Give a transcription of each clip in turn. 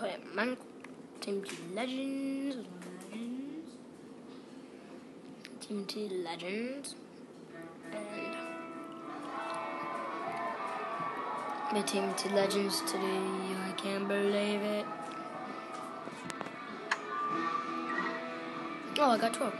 play Minecraft TMNT Legends. Legends. TMNT Legends. And the TMNT Legends today. I can't believe it. Oh, I got 12.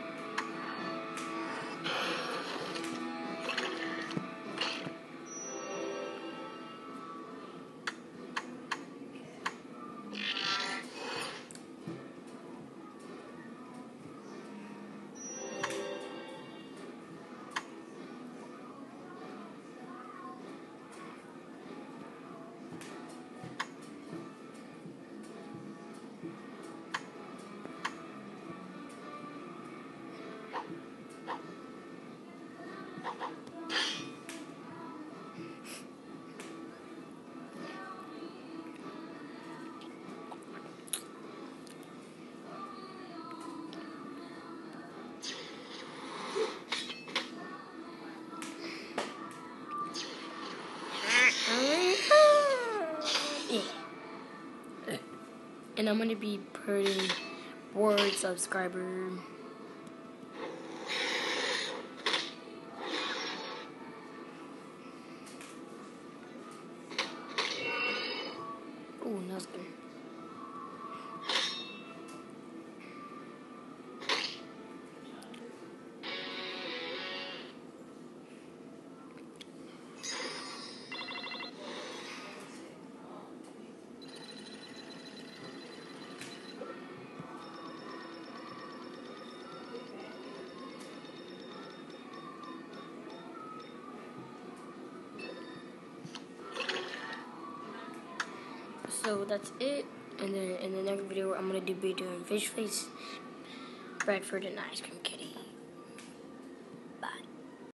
And I'm gonna be putting word subscriber. Ooh, that's So that's it. And then in the next video, I'm gonna be doing fish face, Bradford, and ice cream kitty.